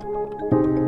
Música